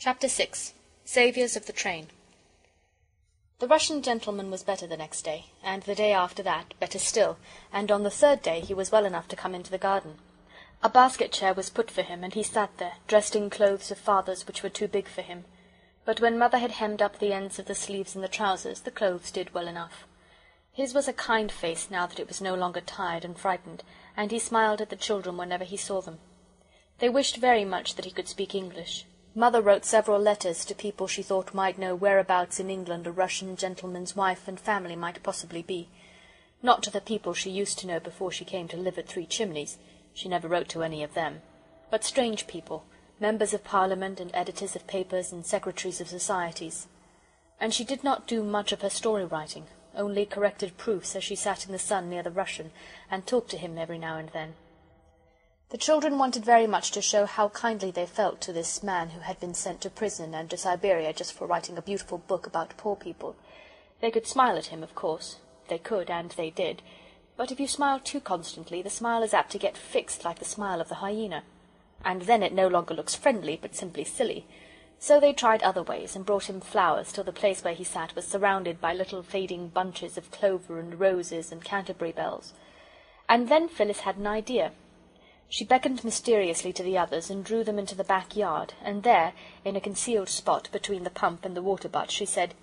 Chapter VI Saviours of the Train The Russian gentleman was better the next day, and the day after that, better still, and on the third day he was well enough to come into the garden. A basket chair was put for him, and he sat there, dressed in clothes of Father's which were too big for him. But when Mother had hemmed up the ends of the sleeves and the trousers, the clothes did well enough. His was a kind face now that it was no longer tired and frightened, and he smiled at the children whenever he saw them. They wished very much that he could speak English. Mother wrote several letters to people she thought might know whereabouts in England a Russian gentleman's wife and family might possibly be. Not to the people she used to know before she came to live at Three Chimneys she never wrote to any of them but strange people, members of Parliament and editors of papers and secretaries of societies. And she did not do much of her story writing, only corrected proofs as she sat in the sun near the Russian, and talked to him every now and then. The children wanted very much to show how kindly they felt to this man who had been sent to prison and to Siberia just for writing a beautiful book about poor people. They could smile at him, of course. They could, and they did. But if you smile too constantly, the smile is apt to get fixed like the smile of the hyena. And then it no longer looks friendly, but simply silly. So they tried other ways, and brought him flowers till the place where he sat was surrounded by little fading bunches of clover and roses and Canterbury bells. And then Phyllis had an idea. She beckoned mysteriously to the others, and drew them into the back yard, and there, in a concealed spot between the pump and the water butt, she said,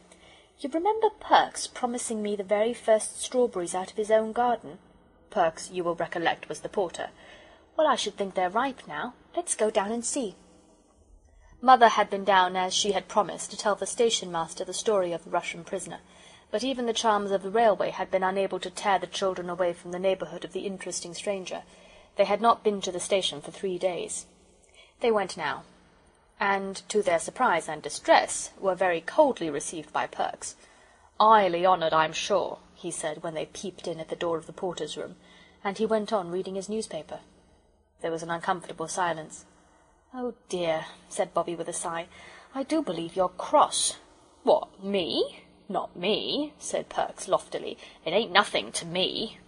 "You remember Perks promising me the very first strawberries out of his own garden?" Perks, you will recollect, was the porter. "Well, I should think they're ripe now. Let's go down and see." Mother had been down, as she had promised, to tell the station master the story of the Russian prisoner, but even the charms of the railway had been unable to tear the children away from the neighbourhood of the interesting stranger. They had not been to the station for three days. They went now, and, to their surprise and distress, were very coldly received by Perks. "Highly honoured, I'm sure," he said, when they peeped in at the door of the porter's room, and he went on reading his newspaper. There was an uncomfortable silence. "Oh, dear," said Bobbie with a sigh, "I do believe you're cross." "What, me? Not me," said Perks, loftily. "It ain't nothing to me.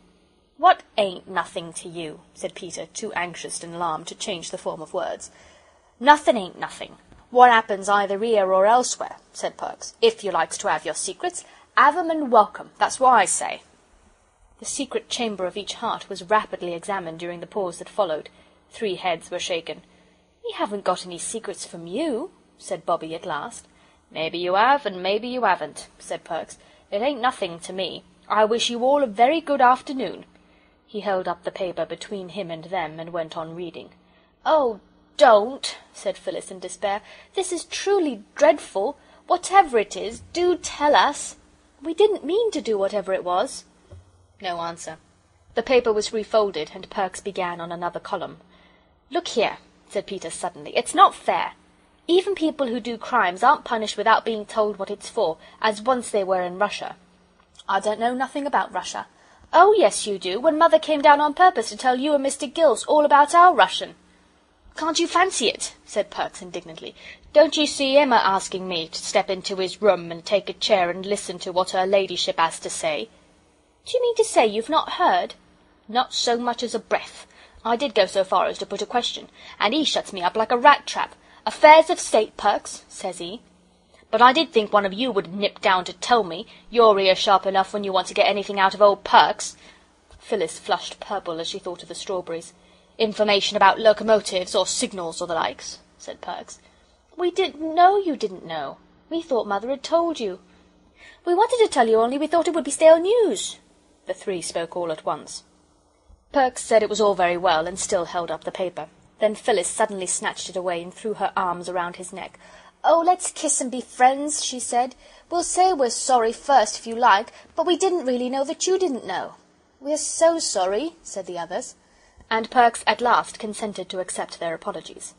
"What ain't nothing to you?" said Peter, too anxious and alarmed to change the form of words. "Nothing ain't nothing. What happens either here or elsewhere," said Perks. "If you likes to have your secrets, have 'em and welcome. That's what I say." The secret chamber of each heart was rapidly examined during the pause that followed. Three heads were shaken. "We haven't got any secrets from you," said Bobbie at last. "Maybe you have, and maybe you haven't," said Perks. "It ain't nothing to me. I wish you all a very good afternoon. He held up the paper between him and them, and went on reading. "Oh, don't!" said Phyllis in despair. "This is truly dreadful. Whatever it is, do tell us." "We didn't mean to do whatever it was." No answer. The paper was refolded, and Perks began on another column. "Look here," said Peter suddenly, "it's not fair. Even people who do crimes aren't punished without being told what it's for, as once they were in Russia." "I don't know nothing about Russia. "Oh, yes, you do, when Mother came down on purpose to tell you and Mr. Gills all about our Russian." "Can't you fancy it?" said Perks indignantly. "Don't you see Emma asking me to step into his room and take a chair and listen to what her ladyship has to say?" "Do you mean to say you've not heard?" "Not so much as a breath. I did go so far as to put a question, and he shuts me up like a rat trap. 'Affairs of State, Perks,' says he. But I did think one of you would nip down to tell me. Your ear sharp enough when you want to get anything out of old Perks." Phyllis flushed purple as she thought of the strawberries. "Information about locomotives, or signals, or the likes," said Perks. "We didn't know you didn't know. We thought Mother had told you." "We wanted to tell you, only we thought it would be stale news." The three spoke all at once. Perks said it was all very well, and still held up the paper. Then Phyllis suddenly snatched it away and threw her arms around his neck. "Oh, let's kiss and be friends," she said. "We'll say we're sorry first, if you like, but we didn't really know that you didn't know." "We're so sorry," said the others. And Perks at last consented to accept their apologies.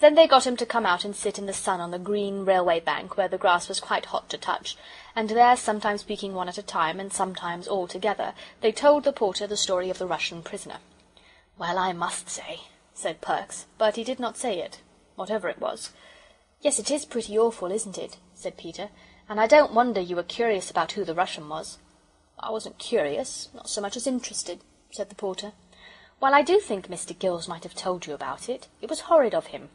Then they got him to come out and sit in the sun on the green railway bank where the grass was quite hot to touch, and there, sometimes speaking one at a time, and sometimes all together, they told the porter the story of the Russian prisoner. "Well, I must say," said Perks, but he did not say it, whatever it was. "Yes, it is pretty awful, isn't it?" said Peter, "and I don't wonder you were curious about who the Russian was." "I wasn't curious, not so much as interested," said the Porter. "Well, I do think Mr. Gills might have told you about it. It was horrid of him."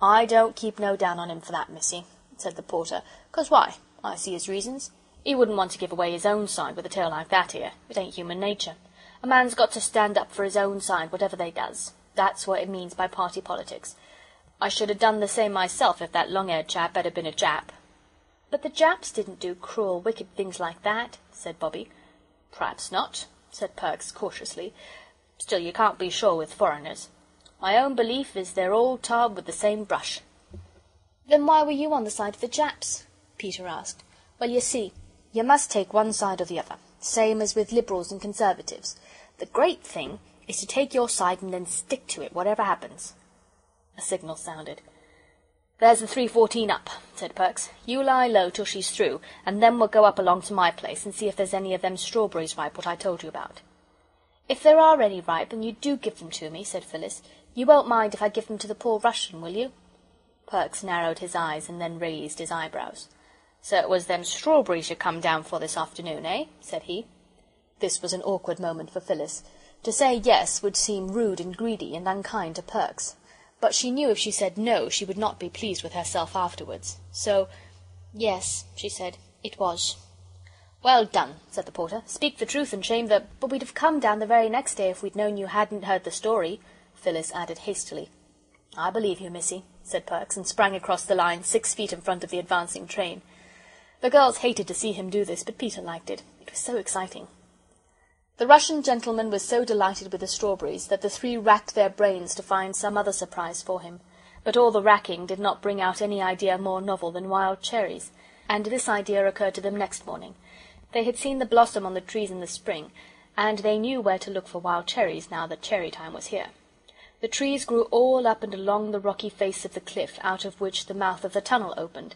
"I don't keep no down on him for that, Missy," said the Porter. "'Cause why? I see his reasons. He wouldn't want to give away his own side with a tale like that here. It ain't human nature. A man's got to stand up for his own side, whatever they does. That's what it means by party politics. I should have done the same myself if that long-haired chap had been a Jap." "But the Japs didn't do cruel, wicked things like that," said Bobbie. "P'raps not," said Perks, cautiously. "Still, you can't be sure with foreigners. My own belief is they're all tarred with the same brush." "Then why were you on the side of the Japs?" Peter asked. "Well, you see, you must take one side or the other, same as with Liberals and Conservatives. The great thing is to take your side and then stick to it, whatever happens." A signal sounded. "There's the three fourteen up," said Perks. "You lie low till she's through, and then we'll go up along to my place and see if there's any of them strawberries ripe what I told you about." "If there are any ripe, and you do give them to me," said Phyllis, "you won't mind if I give them to the poor Russian, will you?" Perks narrowed his eyes and then raised his eyebrows. "So it was them strawberries you come down for this afternoon, eh?" said he. This was an awkward moment for Phyllis. To say yes would seem rude and greedy and unkind to Perks. But she knew if she said no she would not be pleased with herself afterwards. So, "Yes," she said, "it was." "Well done," said the Porter. "Speak the truth and shame the "But we'd have come down the very next day if we'd known you hadn't heard the story," Phyllis added hastily. "I believe you, Missy," said Perks, and sprang across the line six feet in front of the advancing train. The girls hated to see him do this, but Peter liked it. It was so exciting. The Russian gentleman was so delighted with the strawberries that the three racked their brains to find some other surprise for him. But all the racking did not bring out any idea more novel than wild cherries, and this idea occurred to them next morning. They had seen the blossom on the trees in the spring, and they knew where to look for wild cherries now that cherry time was here. The trees grew all up and along the rocky face of the cliff out of which the mouth of the tunnel opened.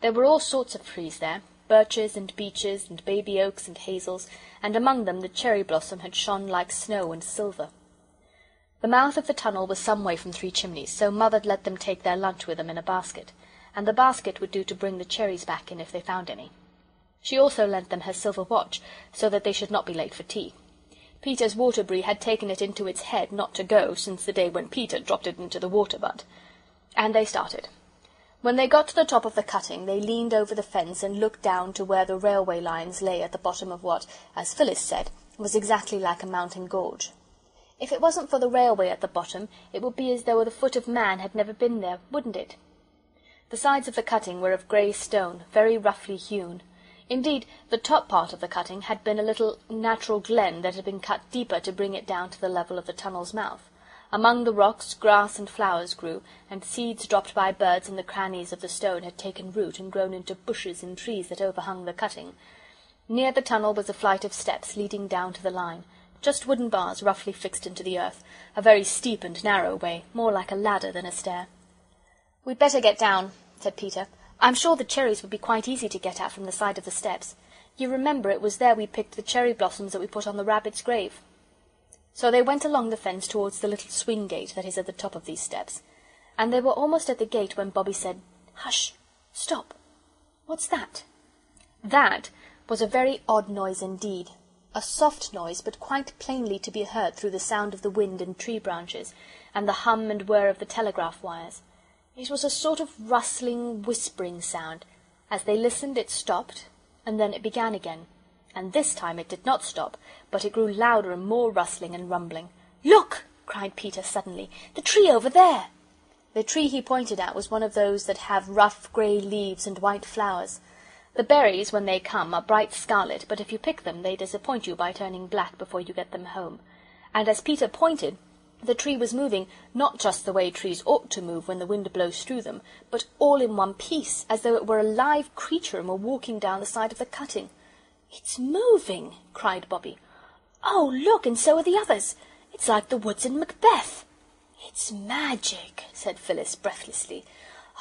There were all sorts of trees there, birches and beeches and baby oaks and hazels, and among them the cherry blossom had shone like snow and silver. The mouth of the tunnel was some way from Three Chimneys, so Mother let them take their lunch with them in a basket, and the basket would do to bring the cherries back in if they found any. She also lent them her silver watch, so that they should not be late for tea. Peter's Waterbury had taken it into its head not to go since the day when Peter dropped it into the water butt. And they started. When they got to the top of the cutting they leaned over the fence and looked down to where the railway lines lay at the bottom of what, as Phyllis said, was exactly like a mountain gorge. If it wasn't for the railway at the bottom it would be as though the foot of man had never been there, wouldn't it? The sides of the cutting were of grey stone, very roughly hewn. Indeed, the top part of the cutting had been a little natural glen that had been cut deeper to bring it down to the level of the tunnel's mouth. Among the rocks grass and flowers grew, and seeds dropped by birds in the crannies of the stone had taken root and grown into bushes and trees that overhung the cutting. Near the tunnel was a flight of steps leading down to the line, just wooden bars roughly fixed into the earth, a very steep and narrow way, more like a ladder than a stair. "We'd better get down," said Peter. "I'm sure the cherries would be quite easy to get at from the side of the steps. You remember it was there we picked the cherry blossoms that we put on the rabbit's grave. So they went along the fence towards the little swing gate that is at the top of these steps. And they were almost at the gate when Bobbie said, "Hush! Stop! What's that?" That was a very odd noise indeed. A soft noise, but quite plainly to be heard through the sound of the wind and tree branches, and the hum and whir of the telegraph wires. It was a sort of rustling, whispering sound. As they listened it stopped, and then it began again and this time it did not stop, but it grew louder and more rustling and rumbling. "Look!" cried Peter suddenly. "The tree over there!" The tree he pointed at was one of those that have rough grey leaves and white flowers. The berries, when they come, are bright scarlet, but if you pick them they disappoint you by turning black before you get them home. And as Peter pointed, the tree was moving, not just the way trees ought to move when the wind blows through them, but all in one piece, as though it were a live creature and were walking down the side of the cutting. "It's moving!" cried Bobbie. "Oh, look, and so are the others! It's like the woods in Macbeth!" "It's magic!" said Phyllis breathlessly.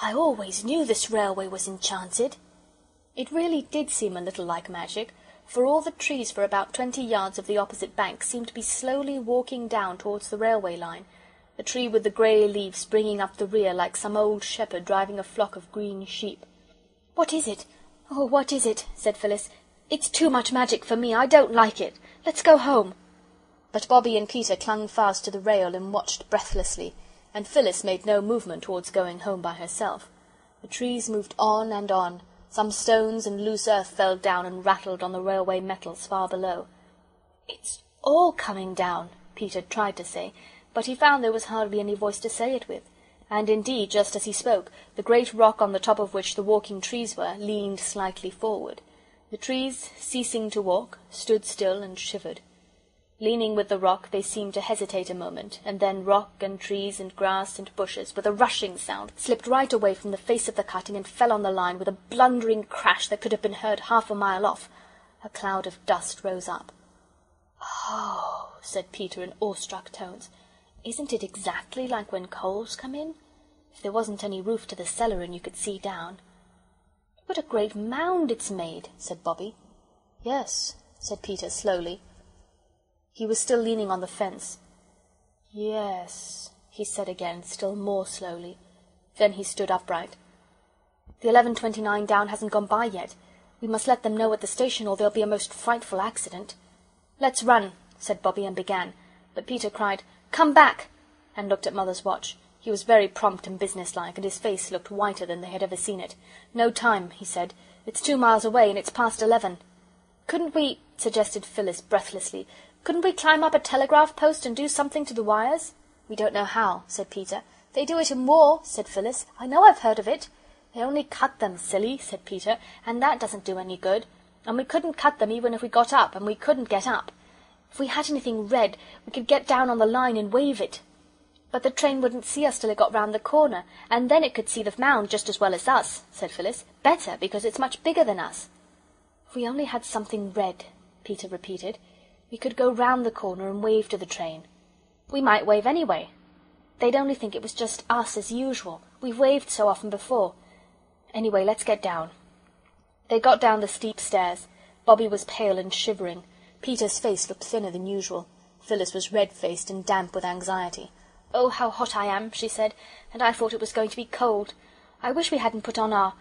"I always knew this railway was enchanted." It really did seem a little like magic, for all the trees for about twenty yards of the opposite bank seemed to be slowly walking down towards the railway line, the tree with the grey leaves bringing up the rear like some old shepherd driving a flock of green sheep. "What is it? Oh, what is it?" said Phyllis. It's too much magic for me. I don't like it. Let's go home." But Bobbie and Peter clung fast to the rail and watched breathlessly. and Phyllis made no movement towards going home by herself. The trees moved on and on. Some stones and loose earth fell down and rattled on the railway metals far below. "It's all coming down," Peter tried to say, but he found there was hardly any voice to say it with, and indeed, just as he spoke, the great rock on the top of which the walking trees were, leaned slightly forward. The trees, ceasing to walk, stood still and shivered. Leaning with the rock, they seemed to hesitate a moment, and then rock and trees and grass and bushes, with a rushing sound, slipped right away from the face of the cutting and fell on the line with a blundering crash that could have been heard half a mile off. A cloud of dust rose up. "Oh!" said Peter in awestruck tones. "Isn't it exactly like when coals come in? If there wasn't any roof to the cellar and you could see down. "What a great mound it's made!" said Bobbie. "Yes," said Peter slowly. He was still leaning on the fence. "Yes," he said again, still more slowly. Then he stood upright. "The 11.29 down hasn't gone by yet. We must let them know at the station or there'll be a most frightful accident." "Let's run," said Bobbie, and began. But Peter cried, "Come back!" and looked at Mother's watch. He was very prompt and businesslike, and his face looked whiter than they had ever seen it. "No time," he said. "It's two miles away, and it's past eleven." "Couldn't we," suggested Phyllis breathlessly, "couldn't we climb up a telegraph post and do something to the wires?" "We don't know how," said Peter. "They do it in war," said Phyllis. "I know I've heard of it." "They only cut them, silly," said Peter, "and that doesn't do any good. And we couldn't cut them even if we got up, and we couldn't get up. If we had anything red we could get down on the line and wave it. "But the train wouldn't see us till it got round the corner, and then it could see the mound just as well as us," said Phyllis. "Better, because it's much bigger than us." "If we only had something red," Peter repeated, "we could go round the corner and wave to the train. We might wave anyway. They'd only think it was just us as usual. We've waved so often before. Anyway, let's get down." They got down the steep stairs. Bobbie was pale and shivering. Peter's face looked thinner than usual. Phyllis was red faced and damp with anxiety. "Oh, how hot I am!" she said, "and I thought it was going to be cold. I wish we hadn't put on our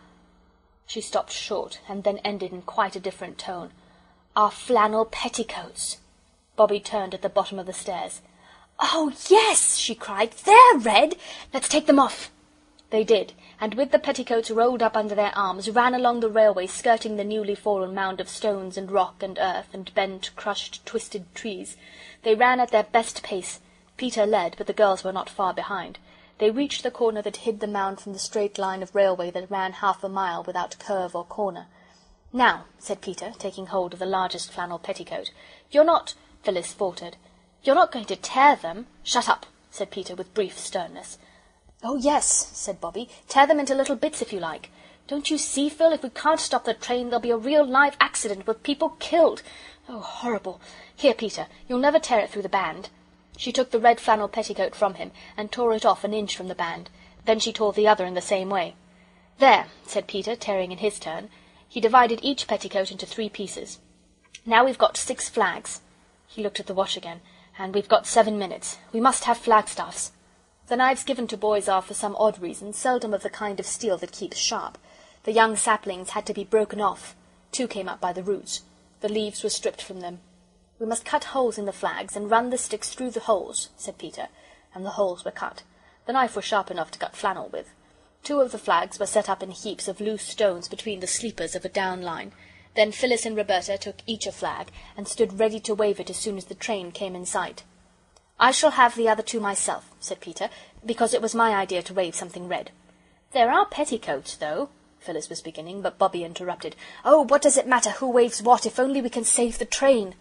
She stopped short, and then ended in quite a different tone. "Our flannel petticoats." Bobbie turned at the bottom of the stairs. "Oh, yes!" she cried. "They're red! Let's take them off." They did, and with the petticoats rolled up under their arms, ran along the railway skirting the newly fallen mound of stones and rock and earth and bent, crushed, twisted trees. They ran at their best pace. Peter led, but the girls were not far behind. They reached the corner that hid the mound from the straight line of railway that ran half a mile without curve or corner. "Now," said Peter, taking hold of the largest flannel petticoat. "You're not Phyllis faltered. "You're not going to tear them "Shut up," said Peter with brief sternness. "Oh, yes," said Bobbie. "Tear them into little bits if you like. Don't you see, Phil, if we can't stop the train there'll be a real live accident with people killed. Oh, horrible! Here, Peter, you'll never tear it through the band. She took the red flannel petticoat from him, and tore it off an inch from the band. Then she tore the other in the same way. "There," said Peter, tearing in his turn. He divided each petticoat into three pieces. "Now we've got six flags." He looked at the watch again. "And we've got seven minutes. We must have flagstaffs." The knives given to boys are, for some odd reason, seldom of the kind of steel that keeps sharp. The young saplings had to be broken off. Two came up by the roots. The leaves were stripped from them. "We must cut holes in the flags, and run the sticks through the holes," said Peter, and the holes were cut. The knife was sharp enough to cut flannel with. Two of the flags were set up in heaps of loose stones between the sleepers of a down line. Then Phyllis and Roberta took each a flag, and stood ready to wave it as soon as the train came in sight. "I shall have the other two myself," said Peter, "because it was my idea to wave something red." "There are petticoats, though," Phyllis was beginning, but Bobbie interrupted. "Oh, what does it matter who waves what, if only we can save the train?"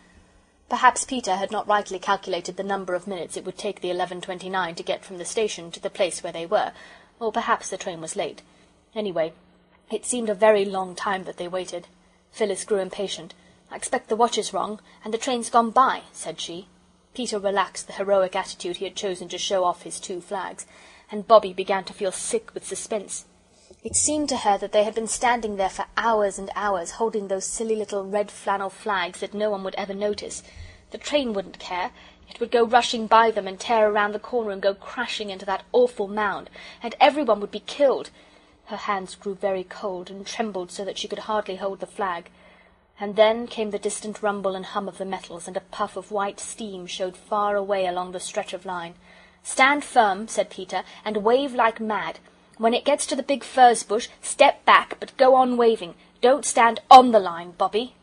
Perhaps Peter had not rightly calculated the number of minutes it would take the 11.29 to get from the station to the place where they were, or perhaps the train was late. Anyway, it seemed a very long time that they waited. Phyllis grew impatient. "I expect the watch is wrong, and the train's gone by," said she. Peter relaxed the heroic attitude he had chosen to show off his two flags, and Bobbie began to feel sick with suspense. It seemed to her that they had been standing there for hours and hours, holding those silly little red flannel flags that no one would ever notice. The train wouldn't care. It would go rushing by them and tear around the corner and go crashing into that awful mound, and everyone would be killed. Her hands grew very cold, and trembled so that she could hardly hold the flag. And then came the distant rumble and hum of the metals, and a puff of white steam showed far away along the stretch of line. "Stand firm," said Peter, "and wave like mad. When it gets to the big furze bush, step back, but go on waving. Don't stand ON the line, Bobbie."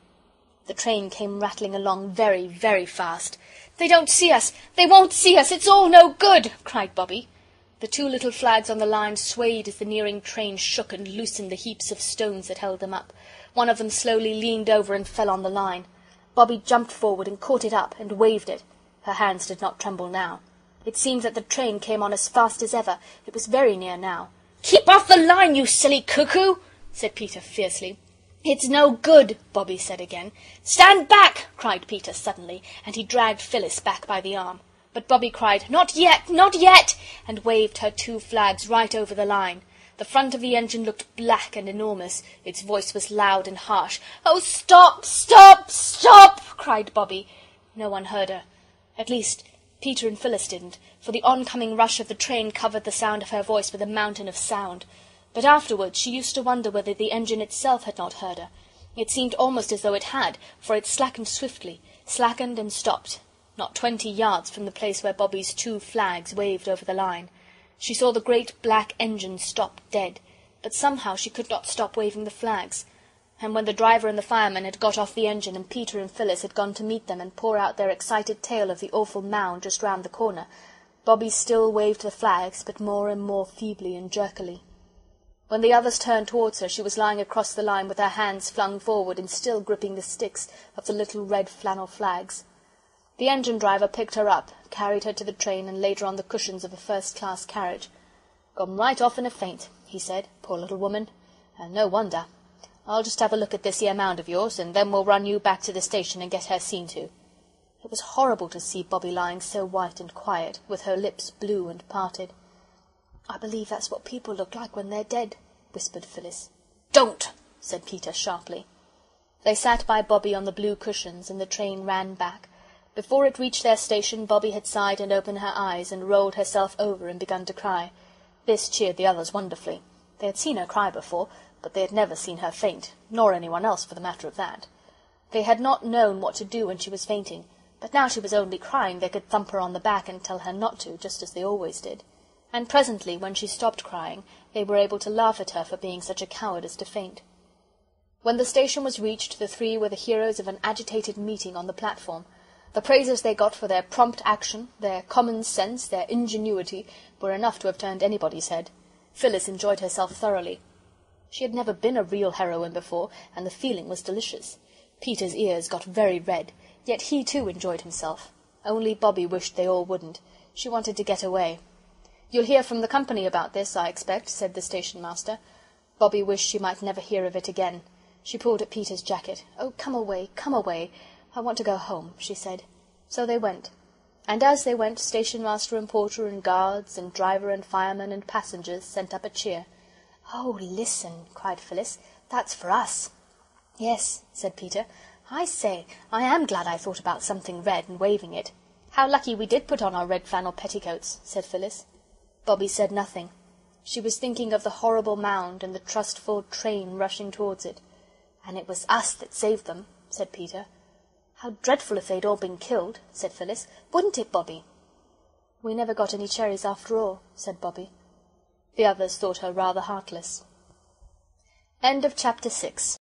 The train came rattling along very, very fast. "They don't see us! They won't see us! It's all no good!" cried Bobbie. The two little flags on the line swayed as the nearing train shook and loosened the heaps of stones that held them up. One of them slowly leaned over and fell on the line. Bobbie jumped forward and caught it up and waved it. Her hands did not tremble now. It seemed that the train came on as fast as ever. It was very near now. "Keep off the line, you silly cuckoo!" said Peter fiercely. "It's no good," Bobbie said again. "Stand back!" cried Peter suddenly, and he dragged Phyllis back by the arm. But Bobbie cried, "Not yet! Not yet!" and waved her two flags right over the line. The front of the engine looked black and enormous. Its voice was loud and harsh. "Oh, stop! Stop! Stop!" cried Bobbie. No one heard her. At least, Peter and Phyllis didn't, for the oncoming rush of the train covered the sound of her voice with a mountain of sound. But afterwards she used to wonder whether the engine itself had not heard her. It seemed almost as though it had, for it slackened swiftly, slackened and stopped, not twenty yards from the place where Bobbie's two flags waved over the line. She saw the great black engine stop dead, but somehow she could not stop waving the flags. And when the driver and the fireman had got off the engine and Peter and Phyllis had gone to meet them and pour out their excited tale of the awful mound just round the corner, Bobbie still waved the flags, but more and more feebly and jerkily. When the others turned towards her she was lying across the line with her hands flung forward and still gripping the sticks of the little red flannel flags. The engine driver picked her up, carried her to the train and laid her on the cushions of a first class carriage. "Gone right off in a faint," he said, "poor little woman. And no wonder. I'll just have a look at this here mound of yours, and then we'll run you back to the station and get her seen to." It was horrible to see Bobbie lying so white and quiet, with her lips blue and parted. "I believe that's what people look like when they're dead," whispered Phyllis. "Don't!" said Peter sharply. They sat by Bobbie on the blue cushions, and the train ran back. Before it reached their station Bobbie had sighed and opened her eyes, and rolled herself over and begun to cry. This cheered the others wonderfully. They had seen her cry before, but they had never seen her faint, nor anyone else for the matter of that. They had not known what to do when she was fainting, but now she was only crying they could thump her on the back and tell her not to, just as they always did and presently, when she stopped crying, they were able to laugh at her for being such a coward as to faint. When the station was reached the three were the heroes of an agitated meeting on the platform. The praises they got for their prompt action, their common sense, their ingenuity, were enough to have turned anybody's head. Phyllis enjoyed herself thoroughly. She had never been a real heroine before, and the feeling was delicious. Peter's ears got very red, yet he too enjoyed himself. Only Bobbie wished they all wouldn't. She wanted to get away. "You'll hear from the company about this, I expect," said the Station Master. Bobbie wished she might never hear of it again. She pulled at Peter's jacket. "Oh, come away, come away. I want to go home," she said. So they went. And as they went Station Master and Porter and guards and driver and fireman and passengers sent up a cheer. "Oh, listen!" cried Phyllis. "That's for us." "Yes," said Peter. "I say, I am glad I thought about something red and waving it." "How lucky we did put on our red flannel petticoats," said Phyllis. Bobbie said nothing. She was thinking of the horrible mound and the trustful train rushing towards it. "And it was us that saved them," said Peter. "How dreadful if they'd all been killed," said Phyllis. "Wouldn't it, Bobbie?" "We never got any cherries after all," said Bobbie. The others thought her rather heartless. End of Chapter 6